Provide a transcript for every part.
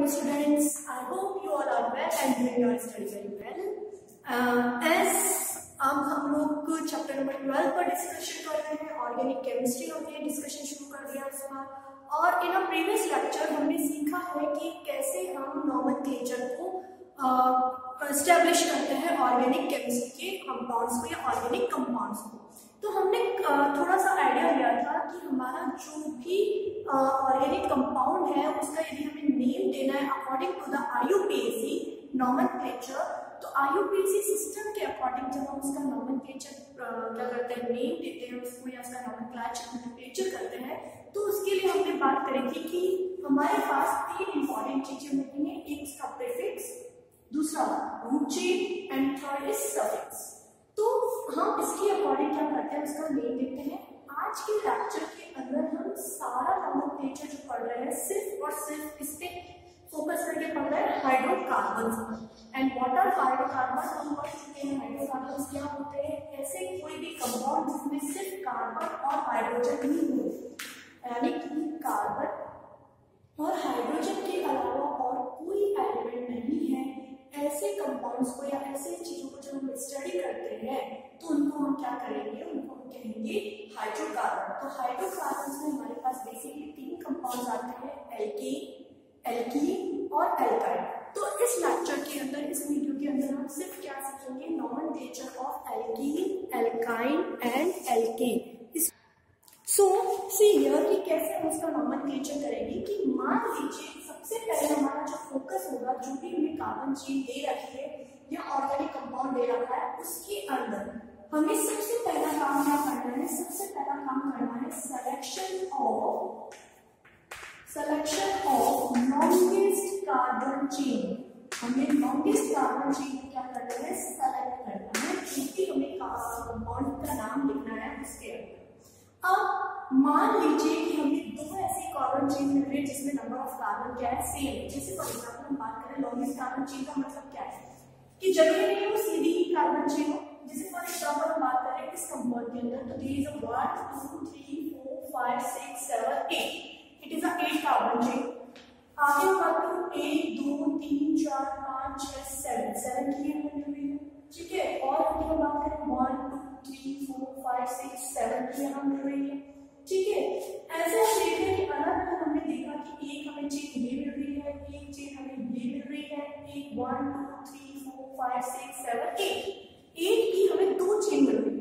morning students. I hope you all are well and doing your study very well. Uh, as अब हम लोग chapter number twelve पर discussion कर रहे हैं ऑर्गेनिक केमिस्ट्री होती है डिस्कशन शुरू कर दिया इसका और इन अ प्रीवियस लेक्चर हमने सीखा है कि कैसे हम नॉमन क्लेचर को स्टेब्लिश करते हैं ऑर्गेनिक केमिस्ट्री के कंपाउंड्स को या ऑर्गेनिक कंपाउंड्स को तो हमने थोड़ा सा आइडिया लिया था कि हमारा जो भी ऑर्गेनिक कंपाउंड है, उसका यदि हमें नेम देना है अकॉर्डिंग टू द आईयूपीएसी नॉमन तो आईयूपीएसी सिस्टम के अकॉर्डिंग जब हम उसका नॉमन क्या करते हैं नेम देते हैं उसको या उसका नॉमन करते हैं तो उसके लिए हमने बात करेंगे कि हमारे पास तीन इंपॉर्टेंट चीज़ें होती हैं, एक इसका प्रीफिक्स दूसरा root chain and third is suffix तो हम इसके अकॉर्डिंग क्या करते हैं, उसका नेम देते हैं। आज के लेक्चर के अंदर हम सारा नॉमेनक्लेचर जो पढ़ रहे हैं, सिर्फ़ और सिर्फ़ इस पे फोकस करके पढ़ रहे हैं hydrocarbon and what are hydrocarbon हम पढ़ चुके हैं हाइड्रोकार्बन क्या होते हैं? ऐसे कोई भी कंपाउंड जिसमें सिर्फ़ कार्बन और हाइड्रोजन ही हो, यानी कि कार्बन और हाइड्रोजन के अलावा और कोई एलिमेंट नहीं है। ऐसे कंपाउंड्स को या ऐसे चीज़ों जब हम स्टडी करते हैं तो उनको हम क्या करेंगे? उनको हम कहेंगे हाइड्रोकार्बन तो हाइड्रोकार्बन में हमारे पास बेसिकली तीन कंपाउंड्स आते हैं एल्की एल्की और एल्काइन तो इस लेक्चर के अंदर, इस वीडियो के अंदर हम सिर्फ़ क्या सीखेंगे? Nomenclature of alkene alkyne and alkane so see here कि कैसे हम उसका नॉमन करेंगे कि मान लीजिए, सबसे पहले हमारा जो फोकस होगा, जो भी हमें कार्बन चेन दे रखी है या ऑर्गेनिक कंपाउंड दे रखा है, उसके अंदर हमें सबसे पहला काम क्या करना है? सबसे पहला काम करना है selection of selection of longest carbon chain हमें लॉन्गेस्ट कार्बन चेन क्या करना है? सेलेक्ट करना है। क्योंकि हमें कंपाउंड का नाम लिखना है, उसके अंदर। अब मान लीजिए कि हमें दो ऐसे कार्बन चेन मिल रही जिसमें नंबर ऑफ़ कार्बन क्या है? सेम जैसे फॉर एग्जांपल हम बात करें लॉन्गेस्ट कार्बन चेन का मतलब क्या है? कि ज़रूरी नहीं हो सीधी ही कार्बन चेन हो। जैसे फॉर एग्जांपल हम बात करें इस कंपाउंड के अंदर। तो there is a 1 2 3 4 5 6 7 8 it is a 8 carbon chain आगे बात करूँ 1 2 3 4 5 6 7 7 की है ठीक है? और हम बात करें 1 2 3 4 5 6 7 की हमने हुई है ठीक है? ऐसे हम देख रहे कि अलग अलग हमने देखा कि एक हमें चेन ये मिल रही है, एक चेन हमें ये मिल रही है, एक one two five six seven eight eight की हमें दो चेन रही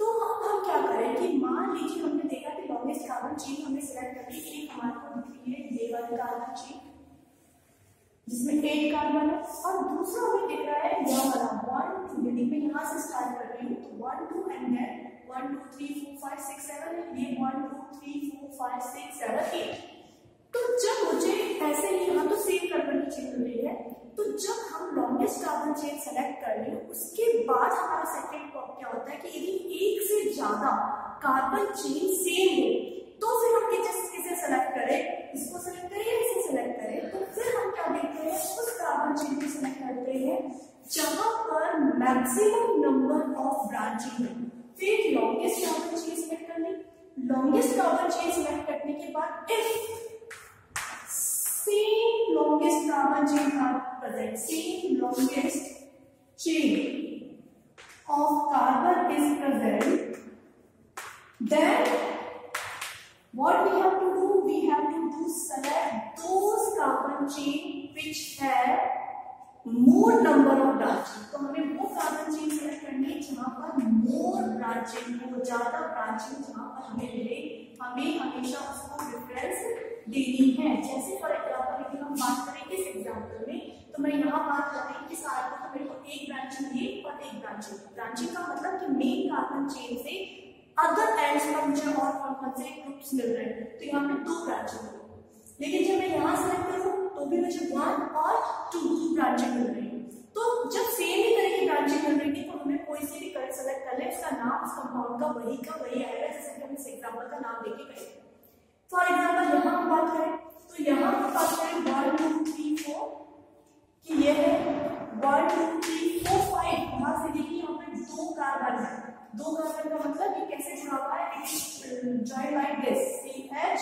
तो अब हम क्या करें कि मान लीजिए हमने देखा कि लॉन्गेस्ट कार्बन चेन हमने सिलेक्ट कर ली एक हमारे को दिख है ये वाली कार्बन चेन जिसमें एट कार्बन है। और दूसरा हमें दिख रहा है यह वाला। वन टू यदि मैं यहाँ से स्टार्ट कर रही हूँ। तो one two and then one two three four five six seven ये one two three four five six seven eight तो जब मुझे ऐसे यहाँ तो सेम कार्बन की चेन मिल रही है तो जब हम लॉन्गेस्ट कार्बन चेन सेलेक्ट कर लें, उसके बाद हमारा सेकंड क्या होता है कि यदि एक से ज़्यादा कार्बन चेन सेम हो तो फिर हम किसे सेलेक्ट करें? इसको सेलेक्ट करें या इसे सेलेक्ट करें? तो फिर हम क्या देखते हैं? उस कार्बन चेन को सेलेक्ट करते हैं, जहाँ पर मैक्सिमम नंबर ऑफ़ ब्रांचिंग है। फिर लॉन्गेस्ट कार्बन चेन सिलेक्ट करनी लॉन्गेस्ट कार्बन चेन सिलेक्ट करने के बाद if same longest carbon chain present same longest chain of carbon is present then, what we have to do, we have to do select those carbon chain which have more number of branching तो हमें वो carbon chain select करनी है जहाँ पर मोर branching हो, ज़्यादा branching जहाँ पर हमें मिले। हमें हमेशा उसको प्रेफरेंस देनी है। जैसे फॉर एग्ज़ाम्पल यदि हम बात करें इस एग्ज़ाम्पल में तो मैं यहाँ बात कर रही हूँ कि सारे को तो मेरे को एक ब्रांचिंग ये और एक ब्रांचिंग ब्रांचिंग का मतलब कि मेन कार्बन चेन से अदर एंड्स पर मुझे और कौन कौन से ग्रुप्स मिल रहे हैं। तो यहाँ पे दो ब्रांचिंग लेकिन जब मैं यहाँ सेलेक्ट करूँ तो भी मुझे वन और टू ब्रांचिंग मिल रही है। तो जब सेम ही तरह की ब्रांचिंग मिल रही थी तो हमें कोई से भी करेक्ट सेलेक्ट कर ले उसका नाम उस कंपाउंड का, वही का, वही आएगा जैसे कि हम इस एग्जांपल का नाम लेके गए फॉर एग्जांपल यहाँ हम बात करें तो यहाँ हम बात करें वन टू थ्री फोर कि ये है one two three four five वहाँ से देखिए यहाँ पे दो कार्बन है। दो कार्बन का मतलब ये कैसे जुड़ा हुआ है? Join like this C H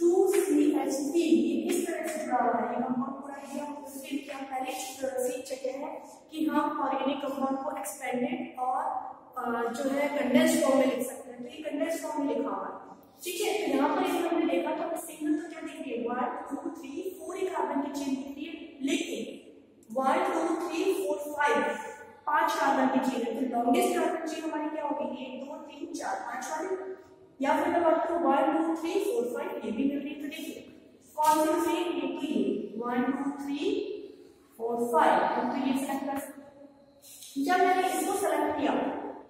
two C H three ये इस तरह से जुड़ा हुआ है। ये पहले सीख चुके हैं कि हम ऑर्गेनिक कंपाउंड को एक्सपेंडेड और जो है कंडेंस फॉर्म में लिख सकते हैं। तो ये कंडेंस फॉर्म में लिखा हुआ है। ठीक है तो यहाँ पर इसे हमने देखा तो सिंगल तो क्या दिख रही है? वन टू थ्री फोर एक कार्बन की चेन दिख रही है, लेकिन one two three four five पाँच कार्बन की चेन है तो लॉन्गेस्ट कार्बन चेन हमारी क्या होगी? एक, दो, तीन, चार, पाँच वाली। या फिर मैं बात करूँ one two three four five ये भी मिल रही है तो देखिए कौन सी चेन ये की one two three four five तो ये सेलेक्ट कर जब मैंने इसको सेलेक्ट किया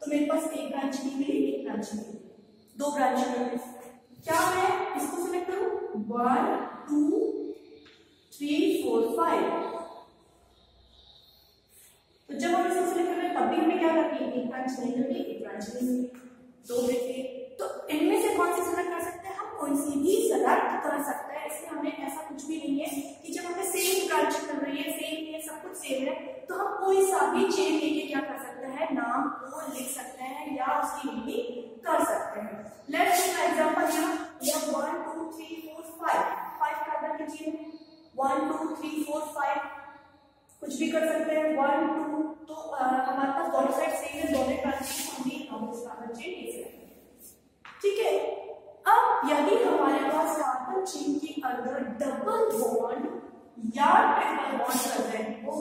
तो मेरे पास एक ब्रांच मिली, एक ब्रांच मिली। दो ब्रांच मिली। क्या मैं इसको सिलेक्ट करूँ? One two three four five तो जब हम इसको सिलेक्ट कर रहे हैं तब भी हमें क्या करनी है? एक ब्रांच नहीं मिली एक ब्रांच नहीं दो देखिए तो इनमें से कौन सी सिलेक्ट कर सकते हैं? हम कोई सी भी सिलेक्ट कर सकते हैं। इसलिए हमें ऐसा कुछ भी नहीं है कि जब हमें सेम ब्रांच कर रही है सेम है, सब कुछ सेम है तो हम कोई सा भी चेन लेके क्या कर सकते हैं, नाम को लिख सकते हैं या उसकी रीडिंग कर सकते हैं। लेट्स टेक एग्जांपल यहाँ यह 1 2 3 4 5 5 कार्बन की चेन है 1 2 3 4 5 कुछ भी कर सकते हैं। 1 2 तो हमारे पास दोनों साइड सेम है, दोनों कार्बन हम भी इस कार्बन ले सकते ठीक है? अब यदि हमारे पास कार्बन चेन के अंदर डबल बॉन्ड या ट्रिपल बॉन्ड प्रेजेंट हो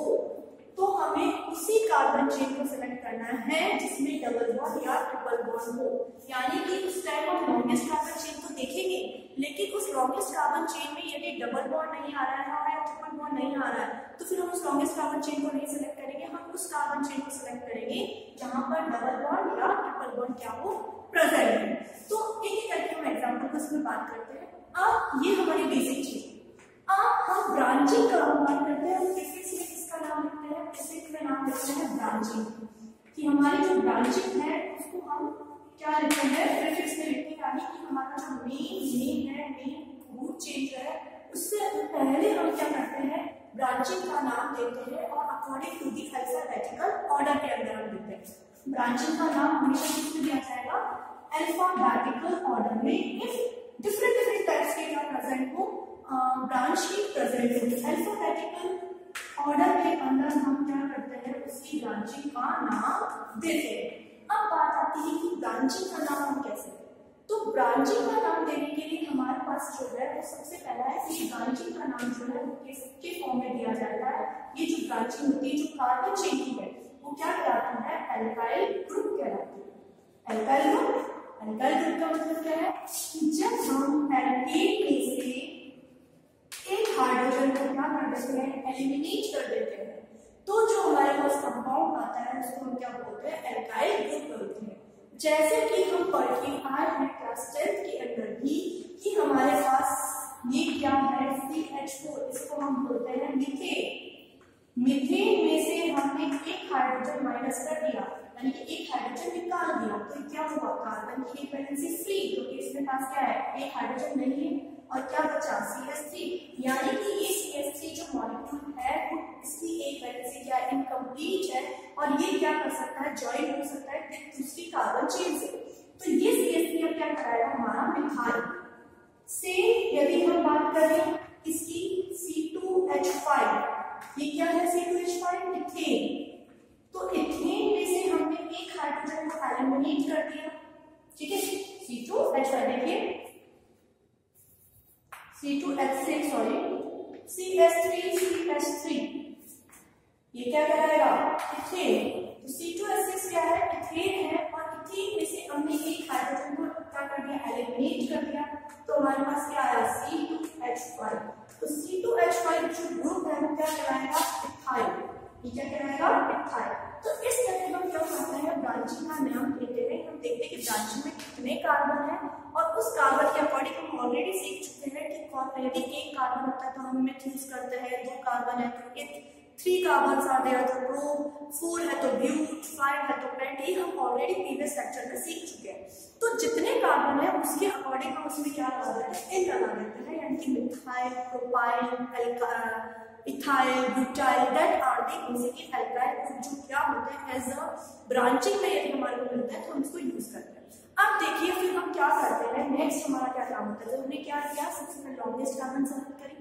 तो हमें उसी कार्बन चेन को सिलेक्ट करना है, जिसमें डबल बॉन्ड या ट्रिपल बॉन्ड हो। यानी कि उस type of longest carbon chain को देखेंगे, लेकिन उस लॉन्गेस्ट कार्बन चेन में यदि डबल बॉन्ड नहीं आ रहा है या ट्रिपल बॉन्ड नहीं आ रहा है तो फिर हम उस लॉन्गेस्ट कार्बन चेन को नहीं सिलेक्ट करेंगे। हम उस कार्बन चेन को सिलेक्ट करेंगे, जहाँ पर डबल बॉन्ड या ट्रिपल बॉन्ड क्या हो प्रेजेंट है। तो एक एक करके हम एग्ज़ाम्पल को इसमें बात करते हैं। अब ये हमारी बेसिक चीज़ अब हम ब्रांचिंग का ब्रांचिंग कि हमारी जो ब्रांचिंग है, उसको हम क्या लिखते हैं? प्रीफिक्स में लिखते हैं, यानी कि हमारा जो मेन नेम है मेन रूट चेंज है, उससे पहले हम क्या करते हैं? ब्रांचिंग का नाम देते हैं और according to the alphabetical order के अंदर हम देते हैं। ब्रांचिंग का नाम हमेशा किसमें दिया जाएगा? अल्फाबेटिकल ऑर्डर में। इफ़ डिफरेंट डिफरेंट टाइप्स के प्रेजेंट हो ब्रांच की प्रेजेंट हो अल्फाबेटिकल ऑर्डर के अंदर हम क्या करते हैं, उसकी ब्रांचिंग का नाम देते हैं। अब बात आती है कि ब्रांचिंग का नाम हम कैसे तो ब्रांचिंग का नाम देने के लिए हमारे पास जो है, वो सबसे पहला है, कि ब्रांचिंग का नाम जो है, वो किसके फॉर्म में दिया जाता है? ये जो ब्रांचिंग होती है, जो कार्बन चेन की है, वो क्या कहलाती है? एल्काइल ग्रुप कहलाती है। एल्काइल ग्रुप एल्काइल ग्रुप का मतलब क्या है? जब हम एल्केन में से एक हाइड्रोजन को क्या कर देते हैं एलिमिनेट कर देते हैं। तो जो हमारे पास कंपाउंड आता है, उसको हम क्या बोलते हैं? एल्काइल ग्रुप बोलते हैं। जैसे कि हम पढ़ के आए हैं क्लास टेंथ के अंदर भी कि हमारे पास ये क्या है? सी एच फोर इसको हम बोलते हैं मिथेन मिथेन में से हमने एक हाइड्रोजन माइनस कर दिया, यानी कि एक हाइड्रोजन निकाल दिया। तो क्या हुआ? कार्बन की वैलेंसी फ्री क्योंकि इसके पास क्या है? एक हाइड्रोजन नहीं है। और क्या बचा? सी एस थ्री यानी कि ये सी एस थ्री जो मॉलिक्यूल है, वो इसकी एक वैलेंसी क्या इनकम्प्लीट है, और ये क्या कर सकता है? ज्वाइन हो सकता है दूसरी कार्बन चेन से। तो ये सी एस थ्री अब क्या कराएगा हमारा मिथाइल से यदि हम बात करें इसकी C2H5 ये क्या है C2H5 इथेन तो इथेन में से हमने एक हाइड्रोजन को एलिमिनेट कर दिया। ठीक है? C2H5 देखिए। C2H6 सॉरी CH3CH3 ये क्या कराएगा इथेन. तो C2H6 क्या है? इथेन है और इथेन में से हमने एक हाइड्रोजन को क्या कर दिया एलिमिनेट कर दिया। तो हमारे पास क्या आया? C2H5 तो C2H5 जो ग्रुप है, वो क्या कराएगा इथाइल ये क्या कराएगा इथाइल तो इस तरह हम क्या करते हैं? ब्रांचिंग का नाम हैं। देखते हैं कि ब्रांचिंग में कितने कार्बन है और उस कार्बन के अकॉर्डिंग हम ऑलरेडी सीख चुके हैं कि कौन यदि एक कार्बन होता है तो हम मिथ करते हैं, दो कार्बन है तो एक थ्री कार्बन आ गया तो प्रो फोर है तो ब्यूट फाइव है तो पेंट ये हम ऑलरेडी प्रीवियस लेक्चर में सीख चुके हैं। तो जितने कार्बन है, उसके अकॉर्डिंग हम उसमें क्या लगा देते हैं? इन लगा देते हैं, यानी कि methyl propyl ethyl butyl that are the basically alkyl group जो क्या होते हैं एज अ ब्रांचिंग में यदि हमारे को मिलता है तो हम इसको यूज़ करते हैं। अब देखिए फिर हम क्या करते हैं? नेक्स्ट हमारा क्या काम होता है? हमने क्या किया, सबसे पहले लॉन्गेस्ट कार्बन सेलेक्ट करें।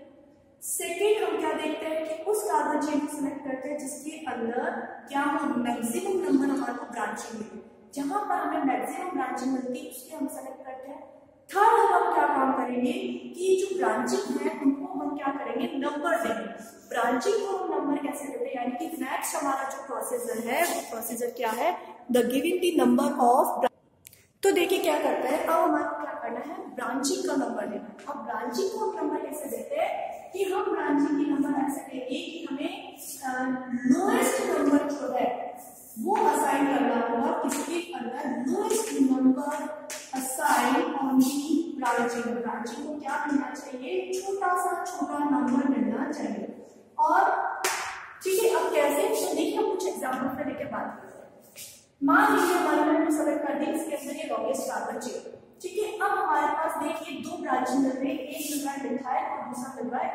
सेकेंड हम क्या देखते हैं कि उस कार्बन चेन को सिलेक्ट करते हैं जिसके अंदर क्या हो मैक्सिमम नंबर हमारे ब्रांचिंग मिले। जहाँ पर हमें मैक्सिमम ब्रांचिंग मिलती है उसके हम सेलेक्ट करते हैं। थर्ड हम क्या काम करेंगे कि जो ब्रांचिंग है, उनको हम क्या करेंगे? नंबर देंगे। ब्रांचिंग को हम नंबर कैसे देते हैं? यानी कि नेक्स्ट हमारा जो प्रोसीजर है, वो प्रोसीजर क्या है? The giving the number of तो देखिए क्या करता है, अब हमारे क्या करना है ब्रांचिंग का नंबर देना अब ब्रांचिंग को हम नंबर कैसे देते हैं? कि हम ब्रांचिंग की नंबर ऐसे देंगे कि हमें लोएस्ट नंबर जो है, वो असाइन करना होगा, किसके अंदर lowest number assign on the branching branching को क्या मिलना चाहिए? छोटा सा छोटा नंबर मिलना चाहिए। और, ठीक है, अब कैसे? देखिए, हम कुछ एग्ज़ाम्पल पे लेके बात करते हैं मान लीजिए हमारे हमने सेलेक्ट कर दी इसके अंदर ये लॉन्गेस्ट कार्बन चेन ठीक है, अब हमारे पास देखिए दो ब्रांचिंग मिल रही है एक मिल रहा है मिथाइल और दूसरा मिल रहा है।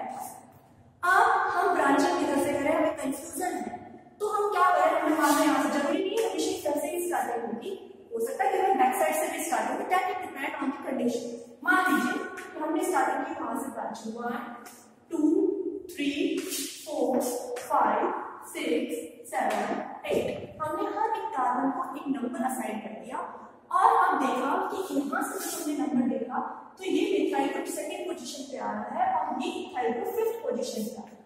अब हम ब्रांचिंग किधर से करें, हमें कंफ्यूजन है। तो हम क्या करें? हमें लें यहाँ से ज़रूरी नहीं है, हमेशा इधर से ही स्टार्टिंग होगी। हो सकता है कि हमें बैक साइड से भी स्टार्ट होगी that it depend on the condition मान लीजिए कि हमने स्टार्टिंग की वहाँ से branching one two three four five six seven eight हमने हर एक कार्बन को एक नंबर असाइन कर दिया और अब देखा कि यहाँ से जब हमने नंबर देखा तो ये मिथाइल ग्रुप सेकेंड पोजीशन पे आ रहा है और ये इथाइल ग्रुप फिफ्थ पोजीशन पे आ रहा है।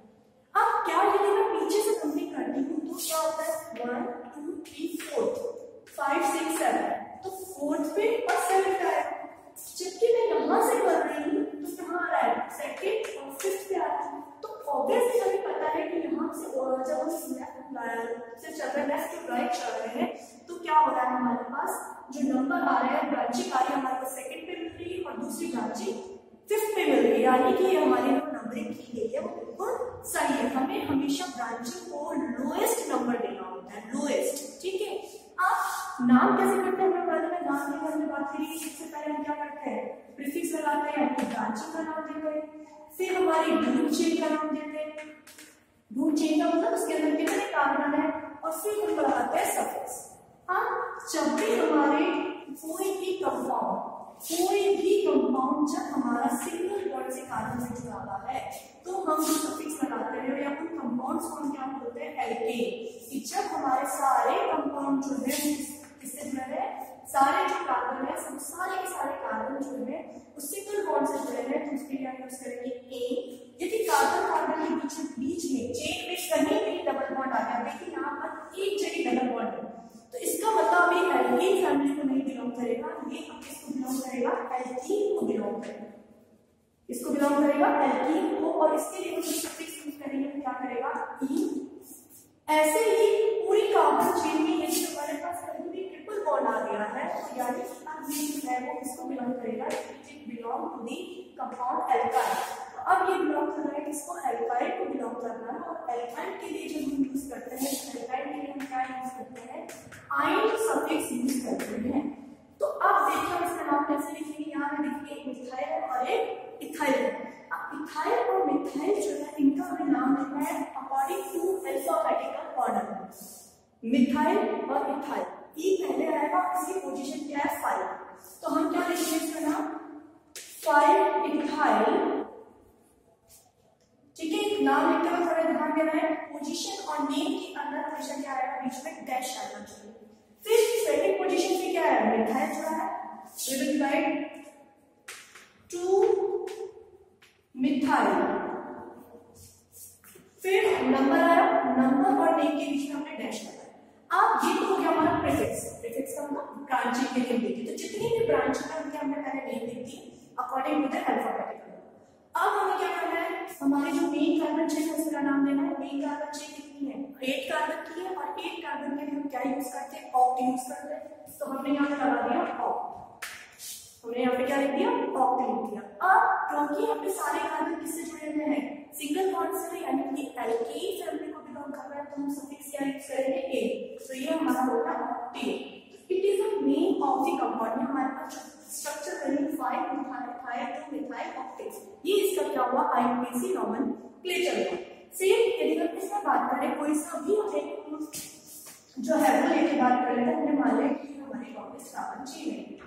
अब क्या यदि मैं पीछे से कंप्लीट करती हूँ तो क्या होता है? One two three fourth five six seven तो फोर्थ पे और सेवन आएगा जबकि मैं यहाँ से कर रही हूँ तो कहाँ आ रहा है। सेकेंड और फिफ्थ पे आ रहा है। ऑब्वियसली हमें पता है कि यहाँ से जब हम से चल रहे लेफ़्ट टू राइट चल रहे हैं तो क्या हो रहा है हमारे पास? जो नंबर आ रहे हैं ब्रांचिंग आ रही है हमारे पास सेकंड पे मिल रही है और दूसरी ब्रांचिंग फिफ्थ पे मिल रही है। यानी कि ये हमारी जो नंबरिंग की गई है, वो बिल्कुल सही है। हमें हमेशा ब्रांचिंग को लोएस्ट नंबर देना होता है लोएस्ट ठीक है? आप नाम कैसे बात करी सबसे पहले हम क्या करते हैं? प्रीफिक्स लगाते हैं यानी ब्रांचिंग का नाम देते हैं। फिर हमारी ग्रुप चेन का नाम देते हैं। ग्रुप चेन का मतलब उसके अंदर कितने कार्बन है, और फिर हम लगाते हैं सफिक्स हाँ जब भी हमारे कोई भी कंपाउंड कोई भी कंपाउंड जब हमारा सिंगल बॉन्ड से कार्बन से जुड़ा है तो हम जो सफिक्स लगाते हैं, या उन कंपाउंड्स को क्या बोलते हैं? एल्केन कि जब हमारे सारे कंपाउंड जो है किससे जुड़े हैं सारे जो कार्बन है सारे के सारे कार्बन जो है, उससे कुल बॉन्ड से जुड़े हैं यूज़ करते हैं। तो अब देखिए हम नाम कैसे लिखेंगे? यहाँ देखिए मिथाइल और एक इथाइल। अब इथाइल और मिथाइल जो है, इनका हमें नाम लिखना है according to alphabetical order methyl और इथाइल। ई पहले आएगा, इसकी पोजीशन क्या है? फाइव तो हम क्या लिखेंगे इसका नाम? Five ethyl. ठीक है नाम लिखते हुए थोड़ा ध्यान देना है। पोजीशन और नेम के अंदर हमेशा क्या आएगा? बीच में डैश आना चाहिए फिर सेकंड पोजीशन पे क्या है? मिथाइल है राइट टू मिथाइल। फिर नंबर आया। नंबर और नेम के बीच में हमने डैश लगाया अब ये तो हो गया हमारा प्रीफिक्स प्रीफिक्स का मतलब ब्रांचिंग के लिए तो जितनी भी ब्रांचिंग उनके हमने पहले name according to the alphabetical अब हमें क्या करना है? हमारे जो मेन कार्बन चेन है, उसका नाम देना है मेन कार्बन चेन कितनी है? एट कार्बन की है और एट कार्बन के लिए हम क्या यूज़ करते हैं? ऑक्ट यूज़ करते हैं। तो हमने यहाँ पे लगा दिया ऑक्ट हमने यहाँ पे क्या लिख दिया? ऑक्ट लिख दिया। अब क्योंकि यहाँ पे सारे कार्बन किससे जुड़े हुए हैं? सिंगल बॉन्ड से यानी कि एल्केन फैमिली को बिलोंग कर रहा है तो हम सफिक्स क्या यूज़ करेंगे? ए तो ये हमारा होगा octane it is the name of the compound हमारे पास जो स्ट्रक्चर बनी five methyl two methyl octane ये इसका क्या हुआ आईयूपीएसी नॉर्मल क्लेचर हुआ सेम यदि हम इसमें बात करें, कोई सा भी एक जो है वो लेके बात करें तो हमने मान लिया कि हमारी लॉन्गेस्ट कार्बन चेन है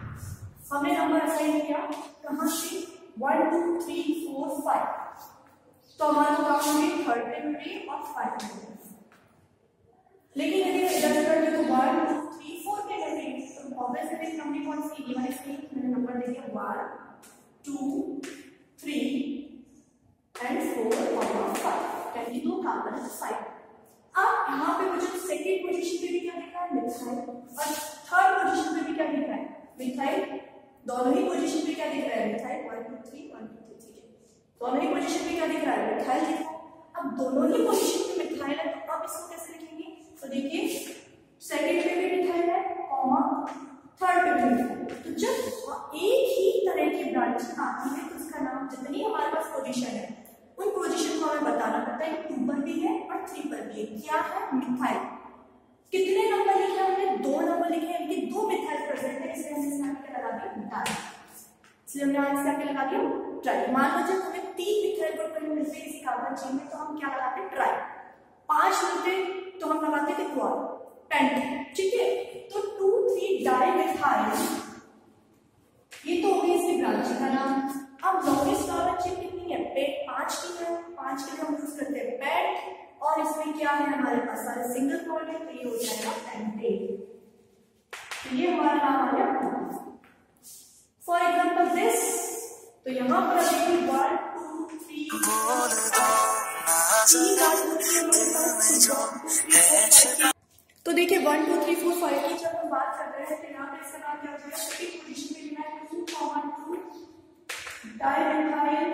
हमने नंबर असाइन किया, कहाँ से? One two three four five तो हमारा काम होंगे थर्ड मेमोरी और फाइव मेमोरी लेकिन यदि इधर कर दे तो वन टू थ्री फोर के मेमोरी तो ऑब्वियसली नंबर कौन सी वाली स्क्रीन मैंने नंबर दे दिया one two three and four और फाइव यानी दो कार्बन फाइव अब यहाँ पे मुझे सेकेंड पोजीशन पे भी क्या दिख रहा है? मिथाइल। और थर्ड पोजीशन पे भी क्या दिख रहा है? मिथाइल। दोनों ही पोजीशन पे क्या दिख रहा है? Methyl. One two three one two three है दोनों ही पोजीशन पे क्या दिख रहा है? मिथाइल है। अब दोनों ही पोजीशन पे मिथाइल है तो अब इसको कैसे लिखेंगे? तो देखिए सेकेंड पे भी मिथाइल है कॉमा थर्ड पे भी तो जब एक ही तरह की ब्रांच आती है तो उसका नाम जितनी हमारे पास पोजीशन है उन पोजीशन को हमें बताना पड़ता है टू पर भी है और थ्री पर भी है। क्या है? मिथाइल। कितने नंबर लिखे हमने? दो नंबर लिखे हैं कि दो मिथाइल प्रेजेंट है, इसलिए हमने इसमें क्या लगा दिया डाई इसलिए हमने आज क्या लगा दिया ट्राई मान लो जब हमें तीन मिथाइल ग्रुप मिलते हैं किसी कार्बन चेन में तो हम क्या लगाते हैं? ट्राई पाँच मिलते तो हम लगाते थे क्वाड पेंट ठीक है? तो टू थ्री डाई मिथाइल। ये तो हो गई इसकी ब्रांच का नाम। अब लॉन्गेस्ट कार्बन चेन कितनी है? पेट पाँच की है। पाँच के लिए हम यूज़ करते हैं पेट और इसमें क्या है हमारे पास? सारे सिंगल बॉन्ड है तो ये हो जाएगा पेंटेन तो ये हमारा नाम आ गया फॉर एग्ज़ाम्पल दिस तो यहाँ पर देखिए वन टू थ्री तो देखिए one two three four five की जब हम बात कर रहे हैं तो यहाँ पे इसका नाम क्या हो जाएगा? सेकंड टू डाइमिथाइल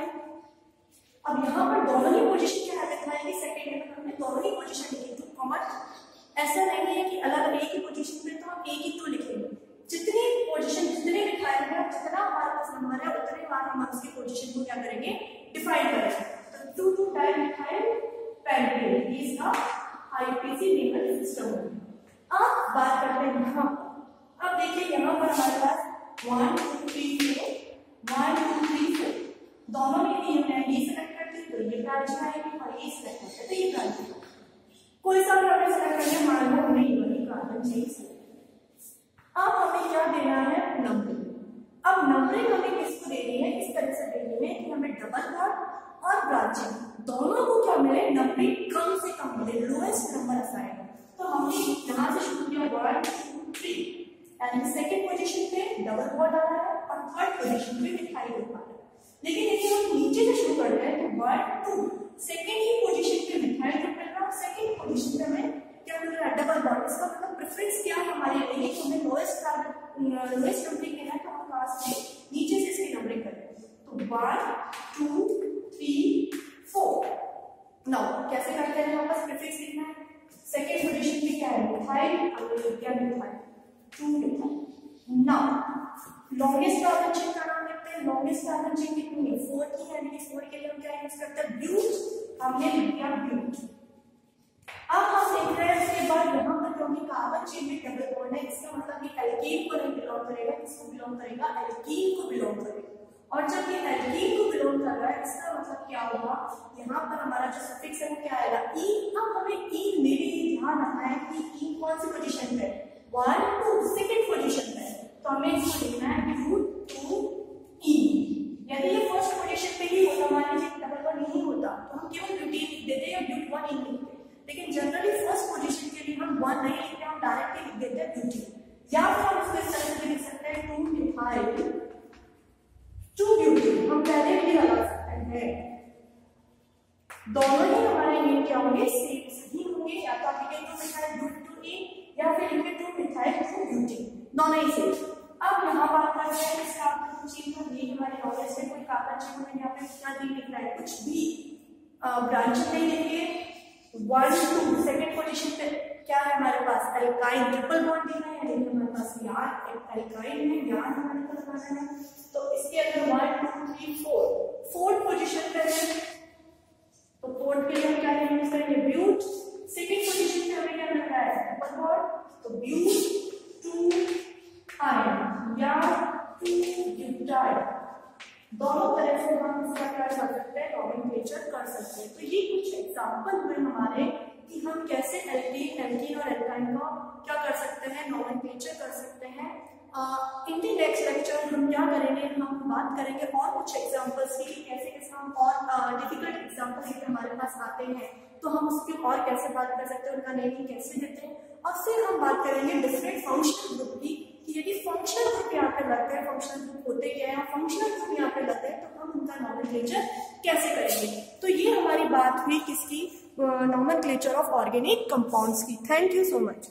अब यहाँ पर दोनों ही पोजीशन क्या की है तो हमने दोनों ही पोजीशन लिखी टू कॉमन ऐसा नहीं है कि अलग एक ही पोजीशन पे तो हम एक ही टू लिखेंगे? जितनी पोजीशन जितने मिथाइल है, जितना हमारे पास नंबर है, उतने बार हम उसकी पोजीशन को क्या करेंगे? डिफाइन करेंगे तो टू टू डाइमिथाइल पेंटेन ये इसका आईपीसी लेवल सिस्टम अब बात करते हैं यहाँ। अब देखिए यहाँ पर हमारे पास वन टू थ्री हैं ये ब्रांच आएगी और ये सेलेक्ट करते हैं तो ये ब्रांच कोई सा भी हमें सेलेक्ट करने मान लो हमें ये कार्बन चाहिए अब हमें क्या देना है? नंबरिंग अब नंबरिंग हमें किसको देनी है? इस तरह से देनी है कि हमें डबल बॉन्ड और ब्रांचिंग दोनों को क्या मिले? नंबरिंग कम से कम मिले लोएस्ट नंबर असाइन तो हमने यहाँ से शुरू किया one two three and second position पे डबल बॉन्ड आ रहा है और थर्ड पोजिशन पे मिथाइल ग्रुप आ रहा है लेकिन यदि हम नीचे से शुरू करते हैं तो वन टू सेकेंड ही पोजिशन पे मिथाइल ग्रुप मिल रहा सेकेंड पोजीशन पे हमें क्या मिल रहा है डबल बॉन्ड इसका मतलब प्रेफरेंस क्या हमारे लिए? कि हमें लोएस्ट कार्बन लोएस्ट नंबरिंग लेना है तो हम लास्ट में नीचे से इसकी नंबरिंग करें तो वन टू थ्री फोर नौ कैसे करते हैं हमारे पास? प्रेफरेंस लिखना है? सेकेंड पोजिशन पे क्या है? मिथाइल क्या मिथाइल टू मिथाइल नौ लॉन्गेस्ट कार्बन चेन का नाम लिखते हैं? लॉन्गेस्ट कार्बन चेन कितनी है? फोर की यानी कि फोर के लिए हम क्या यूज़ करते हैं? ब्यूट हमने लिख दिया ब्यूट अब हम देख रहे हैं उसके बाद यहाँ पर क्योंकि कार्बन चेन में डबल बॉन्ड है, इसका मतलब ये एल्कीन को नहीं बिलोंग करेगा किसको बिलोंग करेगा एल्कीन को बिलोंग करेगा। और जब ये एल्कीन को बिलोंग कर रहा है, इसका मतलब क्या होगा यहाँ पर हमारा जो सफिक्स है वो क्या आएगा? ई अब हमें ई में भी ध्यान रखना है कि ई कौन सी पोजीशन पे वन टू सेकंड पोजीशन पे तो हमें इसको लिखना है टू टू ई यदि ये फ़र्स्ट पोजीशन पे ही होता, मान लीजिए डबल वन नहीं होता तो हम केवल ब्यूटीन लिख देते या ब्यूट वन ही लिखते? लेकिन जनरली फ़र्स्ट पोजीशन के लिए हम वन नहीं लिखते, हम डायरेक्टली लिख देते हैं ब्यूटीन या फिर हम इसको इस तरह से लिख सकते हैं टू मिथाइल टू ब्यूटी हम पहले भी लगा सकते हैं। दोनों ही हमारे लिए क्या होंगे? सेम सही होंगे, या तो आप लिखेंगे two methyl but two a या फिर लिखेंगे टू मिथाइल टू ब्यूटी दोनों ही सेम अब यहाँ बात करते हैं इस कार्बन चेन का ये हमारे नॉलेज में कोई कार्बन चेन में यहाँ पे क्या नहीं लिख रहा है, कुछ भी ब्रांच नहीं लिखिए वन टू सेकेंड पोजीशन पे क्या है हमारे पास? एल्काइन ट्रिपल बॉन्ड देना है। यानी हमारे पास यार एल्काइन है, यार हमारे पास बनाना है। तो इसके अंदर one two three four fourth position पे है। तो फोर्थ के लिए हम क्या यूज़ करेंगे ब्यूट सेकेंड पोजीशन पे हमें क्या मिल रहा है? ट्रिपल तो ब्यूट टू या टू दोनों तरह से हम इसका क्या कर सकते हैं नॉमेनक्लेचर कर सकते हैं। तो ये कुछ एग्जांपल हुए हमारे कि हम कैसे एल्कीन एल्कीन और एल्काइन का क्या कर सकते हैं नॉमेनक्लेचर कर सकते हैं। इन नेक्स्ट लेक्चर हम क्या करेंगे, हम बात करेंगे और कुछ एग्जाम्पल्स की कैसे कैसे हम और डिफ़िकल्ट एग्जाम्पल्स हमारे पास आते हैं। तो हम उसके और कैसे बात कर सकते हैं, उनका नेमिंग कैसे देते हैं? और फिर हम बात करेंगे डिफरेंट फंक्शनल ग्रुप की, कि यदि फंक्शनल ग्रुप यहाँ पे लगते हैं फंक्शनल ग्रुप होते क्या है? फंक्शनल ग्रुप यहाँ पे लगते हैं तो हम उनका नॉमन क्लेचर कैसे करेंगे? तो ये हमारी बात हुई किसकी? Nomenclature of organic compound की। Thank you so much